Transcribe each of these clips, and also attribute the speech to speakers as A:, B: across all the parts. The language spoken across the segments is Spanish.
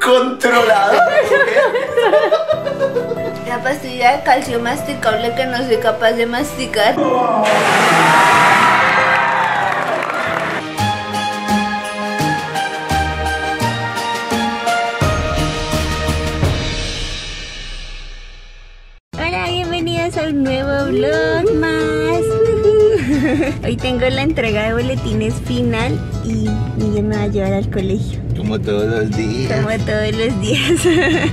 A: controlado.
B: La pastilla de calcio masticable que no soy capaz de masticar. Hola, bienvenidas a un nuevo vlog. Hoy tengo la entrega de boletines final y Miguel me va a llevar al colegio.
A: Como todos los días.
B: Como todos los días.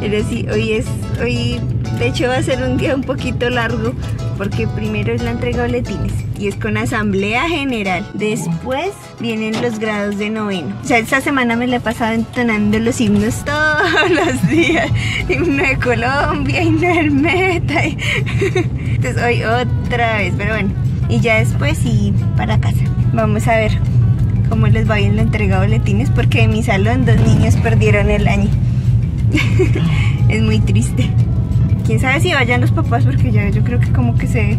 B: Pero sí, hoy es, hoy de hecho va a ser un día un poquito largo porque primero es la entrega de boletines y es con asamblea general. Después vienen los grados de noveno. O sea, esta semana me la he pasado entonando los himnos todos los días. Himno de Colombia, himno del Meta. Entonces hoy otra vez, pero bueno. Y ya después sí para casa. Vamos a ver cómo les va en la entrega de boletines porque en mi salón dos niños perdieron el año. es muy triste. Quién sabe si vayan los papás porque yo, yo creo que como que se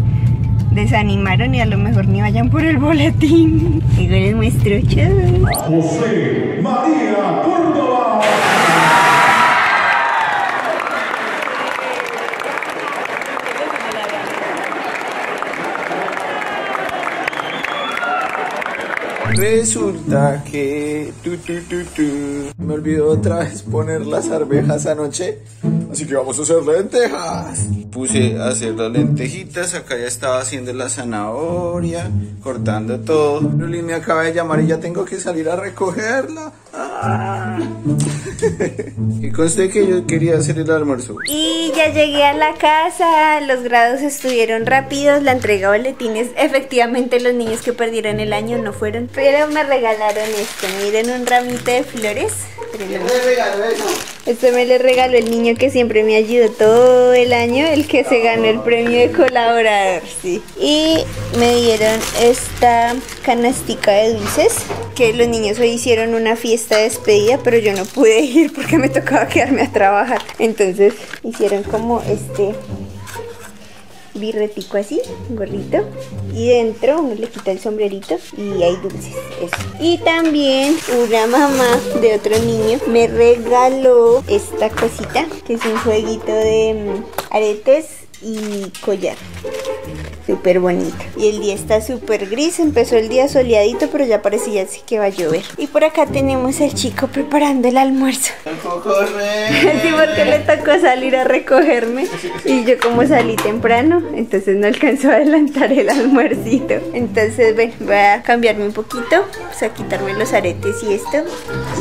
B: desanimaron y a lo mejor ni vayan por el boletín. Igual les muestro, chao.
C: José María Córdoba.
A: Resulta que tu, tu, tu, tu. me olvidó otra vez poner las arvejas anoche, así que vamos a hacer lentejas. Puse a hacer las lentejitas, acá ya estaba haciendo la zanahoria, cortando todo. Luli me acaba de llamar y ya tengo que salir a recogerla. Ah. y conste que yo quería hacer el almuerzo.
B: Y ya llegué a la casa, los grados estuvieron rápidos, la entrega de boletines, efectivamente los niños que perdieron el año no fueron, pero me regalaron esto, miren un ramito de flores. Esto me lo regaló el niño que siempre me ayudó todo el año, el que se ganó el premio de colaborador, sí. Y me dieron esta canastica de dulces, que los niños hoy hicieron una fiesta de despedida, pero yo no pude ir porque me tocaba quedarme a trabajar. Entonces hicieron como este birretico así, gorrito. Y dentro le quita el sombrerito y hay dulces. Eso. Y también una mamá de otro niño me regaló esta cosita, que es un jueguito de mm, aretes y collar. Súper. Y el día está súper gris. Empezó el día soleadito, pero ya parecía así que va a llover. Y por acá tenemos al chico preparando el almuerzo. Sí, porque le tocó salir a recogerme. Y yo como salí temprano, entonces no alcanzó a adelantar el almuercito. Entonces, ven, voy a cambiarme un poquito. O sea, quitarme los aretes y esto.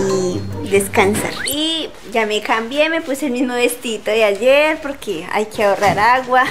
B: Y descansar. Y ya me cambié, me puse el mismo vestido de ayer porque hay que ahorrar agua.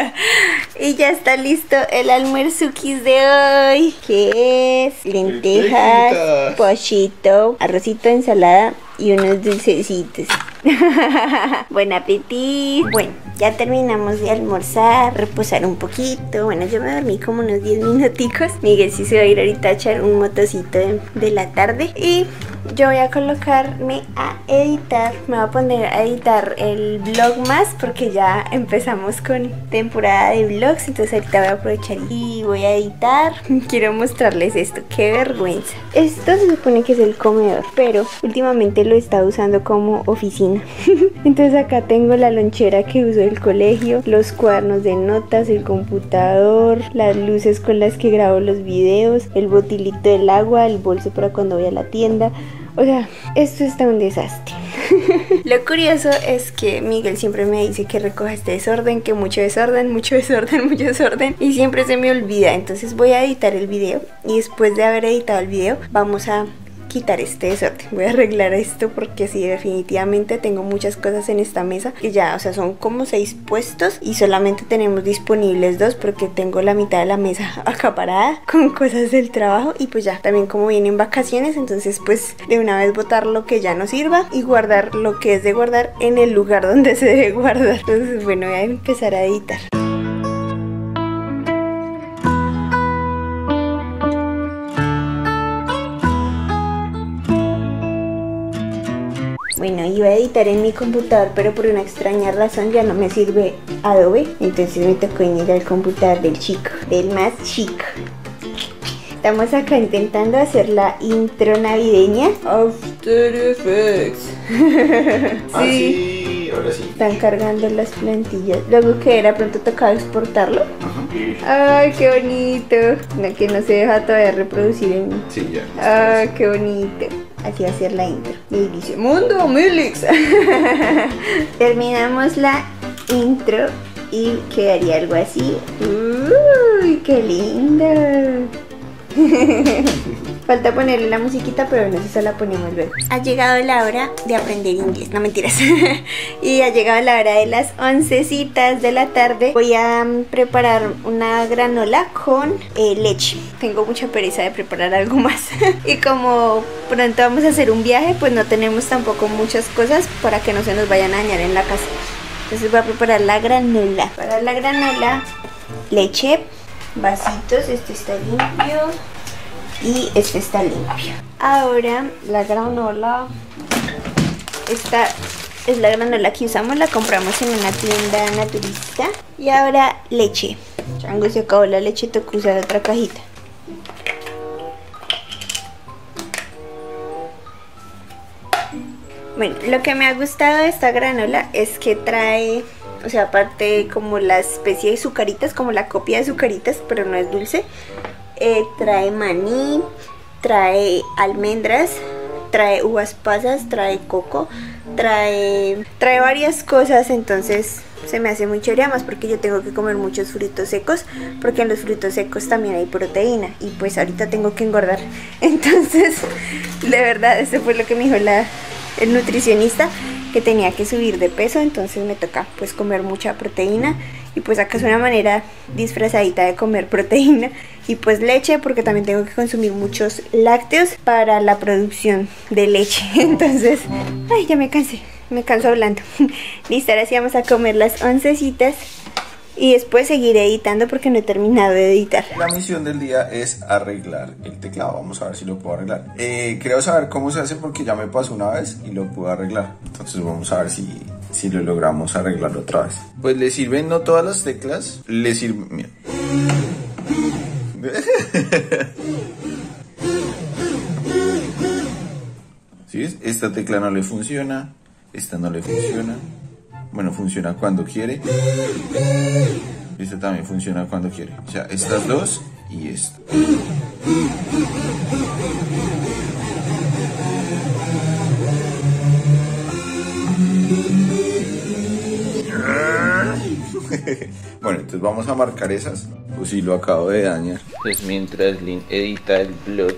B: y ya está listo el almuerzuquis de hoy. Que es lentejas, pochito, arrocito, ensalada y unos dulcecitos. Buen apetito. Bueno, ya terminamos de almorzar, reposar un poquito. Bueno, yo me dormí como unos 10 minuticos. Miguel sí se va a ir ahorita a echar un motocito de, de la tarde. Y yo voy a colocarme a editar. Me voy a poner a editar el vlog más porque ya empezamos con temporada de vlogs. Entonces ahorita voy a aprovechar y voy a editar. Quiero mostrarles esto. Qué vergüenza. Esto se supone que es el comedor, pero últimamente lo he estado usando como oficina. Entonces acá tengo la lonchera que uso del colegio, los cuadernos de notas, el computador, las luces con las que grabo los videos, el botilito del agua, el bolso para cuando voy a la tienda. O sea, esto está un desastre. Lo curioso es que Miguel siempre me dice que recoja este desorden, que mucho desorden, mucho desorden, mucho desorden y siempre se me olvida. Entonces voy a editar el video y después de haber editado el video vamos a quitar este desorden. Voy a arreglar esto porque sí, definitivamente tengo muchas cosas en esta mesa que ya, o sea, son como seis puestos y solamente tenemos disponibles dos porque tengo la mitad de la mesa acaparada con cosas del trabajo y pues ya, también como vienen vacaciones, entonces pues de una vez botar lo que ya no sirva y guardar lo que es de guardar en el lugar donde se debe guardar. Entonces, bueno, voy a empezar a editar. Bueno, iba a editar en mi computador, pero por una extraña razón ya no me sirve Adobe. Entonces me tocó ir al computador del chico, del más chico. Estamos acá intentando hacer la intro navideña. After Effects.
A: Ah, sí, ahora sí.
B: Están cargando las plantillas. Luego que era pronto tocaba exportarlo.
A: Ajá.
B: Ay, qué bonito. No, que no se deja todavía reproducir en mí.
A: Sí, ya.
B: Ay, qué bonito. Así va a ser la intro. Y dice, Mundo Milix. Terminamos la intro y quedaría algo así. Uy, qué lindo. Falta ponerle la musiquita, pero no sé si la ponemos luego. Ha llegado la hora de aprender inglés, no mentiras. y ha llegado la hora de las oncecitas de la tarde. Voy a mm, preparar una granola con eh, leche. Tengo mucha pereza de preparar algo más. y como pronto vamos a hacer un viaje, pues no tenemos tampoco muchas cosas para que no se nos vayan a dañar en la casa. Entonces voy a preparar la granola. Para la granola, leche, vasitos, este está limpio y este está limpio. Ahora la granola, esta es la granola que usamos, la compramos en una tienda naturista. Y ahora leche. Chango se acabó la leche, tocó usar otra cajita. Bueno, lo que me ha gustado de esta granola es que trae, o sea, aparte como la especie de sucaritas, como la copia de sucaritas, pero no es dulce. Eh, trae maní, trae almendras, trae uvas pasas, trae coco, trae, trae varias cosas, entonces se me hace muy chévere además porque yo tengo que comer muchos frutos secos porque en los frutos secos también hay proteína y pues ahorita tengo que engordar. Entonces de verdad eso fue lo que me dijo el nutricionista que tenía que subir de peso entonces me toca pues comer mucha proteína y pues acá es una manera disfrazadita de comer proteína y pues leche porque también tengo que consumir muchos lácteos para la producción de leche entonces ay ya me cansé me canso hablando listo ahora sí vamos a comer las oncecitas y después seguiré editando porque no he terminado de editar
A: La misión del día es arreglar el teclado. Vamos a ver si lo puedo arreglar. Eh, creo saber cómo se hace porque ya me pasó una vez y lo pude arreglar. Entonces vamos a ver si, si lo logramos arreglar otra vez. Pues le sirven no todas las teclas. Le sirven... Mira. ¿Sí? Esta tecla no le funciona. Esta no le funciona. Bueno, funciona cuando quiere. Esta también funciona cuando quiere. O sea, estas dos y esta. Bueno, entonces vamos a marcar esas. Pues sí, lo acabo de dañar. Pues mientras Lynn edita el blog.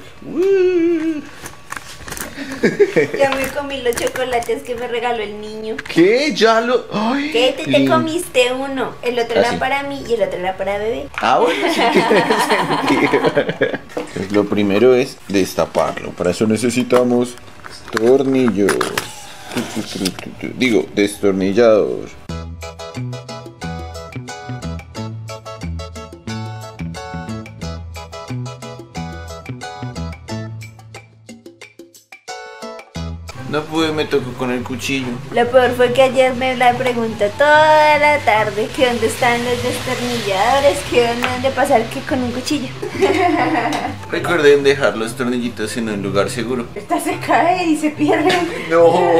B: ya me comí los chocolates que me regaló el niño
A: ¿Qué? Ya lo. Ay,
B: ¿Qué? Te, te comiste uno. El otro
A: Ah,
B: era
A: sí.
B: para mí y el otro era para bebé.
A: Ah, bueno, sí tiene sentido. Pues lo primero es destaparlo. Para eso necesitamos tornillos. Digo, destornillador. No pude, me tocó con el cuchillo.
B: Lo peor fue que ayer me la preguntó toda la tarde que dónde están los destornilladores, que dónde han de pasar que con un cuchillo.
A: Recuerden dejar los tornillitos en un lugar seguro.
B: Esta se cae y se pierde.
A: No.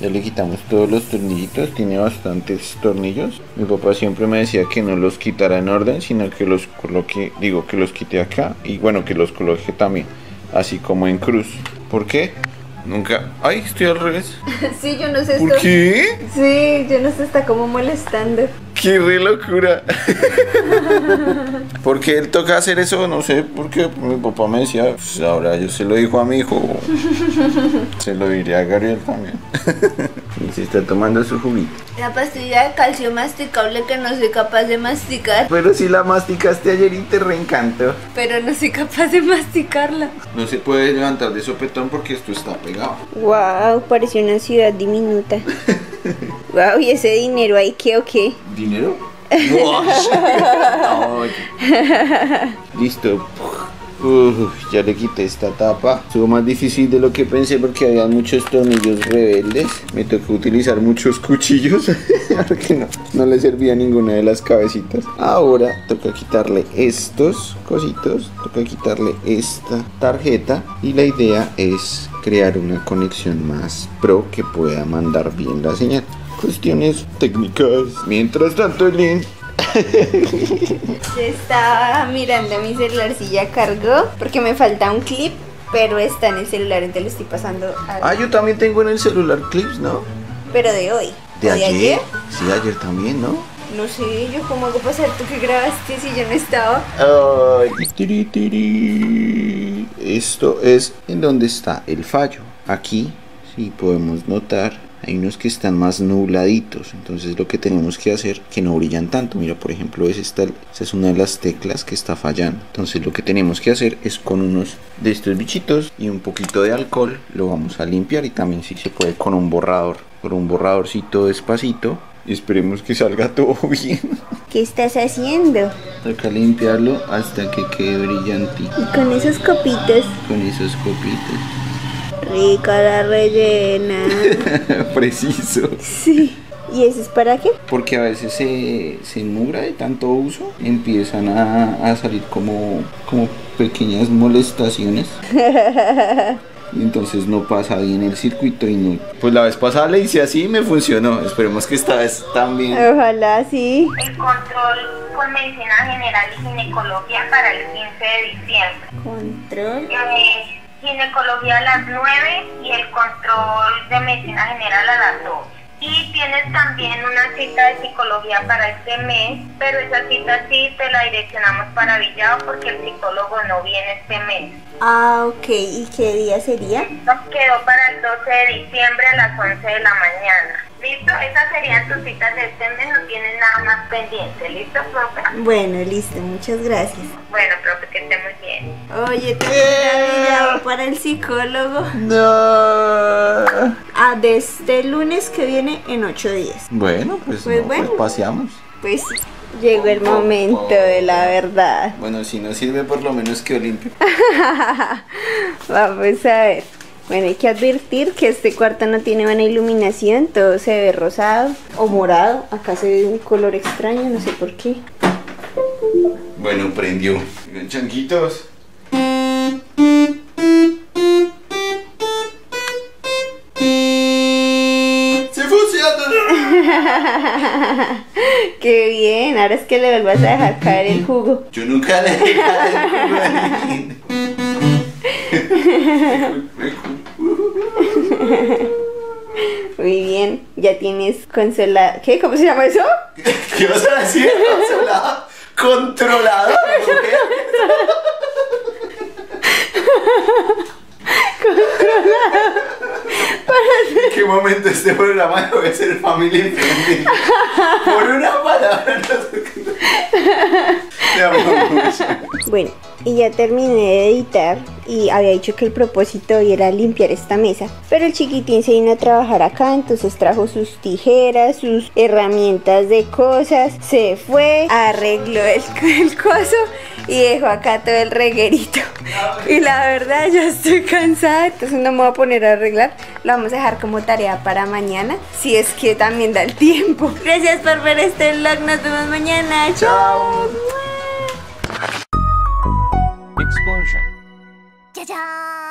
A: Ya le quitamos todos los tornillitos, tiene bastantes tornillos. Mi papá siempre me decía que no los quitara en orden, sino que los coloque, digo que los quite acá y bueno, que los coloque también, así como en cruz. ¿Por qué? Nunca. Ay, estoy al revés.
B: Sí, yo no sé
A: ¿Por
B: esto.
A: qué?
B: Sí, yo no sé, está como molestando.
A: ¡Qué re locura! ¿Por qué él toca hacer eso? No sé, porque mi papá me decía, pues ahora yo se lo dijo a mi hijo, se lo diría a Gabriel también. Y se está tomando su juguito.
B: La pastilla de calcio masticable que no soy capaz de masticar,
A: Pero si la masticaste ayer y te reencantó.
B: pero no soy capaz de masticarla.
A: No se puede levantar de sopetón porque esto está pegado.
B: Wow, pareció una ciudad diminuta. wow, ¿y ese dinero ahí qué o qué?
A: ¿Dinero? Listo. Uf, ya le quité esta tapa. Estuvo más difícil de lo que pensé porque había muchos tornillos rebeldes. Me tocó utilizar muchos cuchillos porque no, no le servía ninguna de las cabecitas. Ahora toca quitarle estos cositos, toca quitarle esta tarjeta y la idea es crear una conexión más pro que pueda mandar bien la señal. Cuestiones técnicas. Mientras tanto, Elin
B: Yo estaba mirando mi celular si ya cargó porque me falta un clip, pero está en el celular, entonces lo estoy pasando a...
A: Ah, yo también tengo en el celular clips, ¿no?
B: Pero de hoy.
A: ¿De
B: ¿O
A: ayer? Sí, ayer también, ¿no?
B: No sé, yo cómo hago pasar tú que grabaste si yo no estaba.
A: Ay, tiri, tiri. Esto es en donde está el fallo. Aquí, sí podemos notar, hay unos que están más nubladitos. Entonces lo que tenemos que hacer, que no brillan tanto. Mira, por ejemplo, es esta, esta es una de las teclas que está fallando. Entonces lo que tenemos que hacer es con unos de estos bichitos y un poquito de alcohol, lo vamos a limpiar y también si se puede con un borrador. Con un borradorcito despacito. Esperemos que salga todo bien.
B: ¿Qué estás haciendo?
A: Toca limpiarlo hasta que quede brillante.
B: Y con esos copitos.
A: Con esos copitos.
B: Rica la rellena.
A: Preciso.
B: sí. ¿Y eso es para qué?
A: Porque a veces se, se nugra de tanto uso, empiezan a, a salir como, como pequeñas molestaciones. Y entonces no pasa bien el circuito y no. Pues la vez pasada le hice así y me funcionó. Esperemos que esta vez también.
B: Ojalá sí.
D: el control con medicina general y ginecología para el 15 de diciembre.
B: Control.
D: Eh, ginecología a las 9 y el control de medicina general a las 2. Y tienes también una cita de psicología para este mes, pero esa cita sí te la direccionamos para Villado porque el psicólogo no viene este mes.
B: Ah, ok. ¿Y qué día sería?
D: Nos quedó para el 12 de diciembre a las 11 de la mañana. ¿Listo? Esas serían tus citas de este mes, no tienes nada más pendiente. ¿Listo, profe?
B: Bueno, listo. Muchas gracias.
D: Bueno, profe, que esté muy bien.
B: Oye, te una para el psicólogo.
A: No.
B: Ah, desde el lunes que viene en ocho días.
A: Bueno, pues,
B: Pues
A: no,
B: bueno.
A: pues paseamos.
B: Pues llegó el momento de la verdad.
A: Bueno, si no sirve, por lo menos quedó limpio.
B: Vamos a ver. Bueno, hay que advertir que este cuarto no tiene buena iluminación, todo se ve rosado o morado. Acá se ve un color extraño, no sé por qué.
A: Bueno, prendió. Chanquitos. ¡Sí funciona!
B: Qué bien, ahora es que le vuelvas a dejar caer el jugo.
A: Yo nunca le dejé caer el culo a.
B: Muy bien, ya tienes consola... ¿Qué? ¿Cómo se llama eso?
A: ¿Qué vas a decir? ¿Controlado? ¿Controlado? ¿En qué momento este programa debe ser family friendly? Por una palabra no.
B: Bueno, y ya terminé de editar y había dicho que el propósito era limpiar esta mesa. Pero el chiquitín se vino a trabajar acá, entonces trajo sus tijeras, sus herramientas de cosas, se fue, arregló el, el coso y dejó acá todo el reguerito. Y la verdad ya estoy cansada, entonces no me voy a poner a arreglar. Lo vamos a dejar como tarea para mañana, si es que también da el tiempo. Gracias por ver este vlog, nos vemos mañana. Chao.
E: じ
F: ゃーん。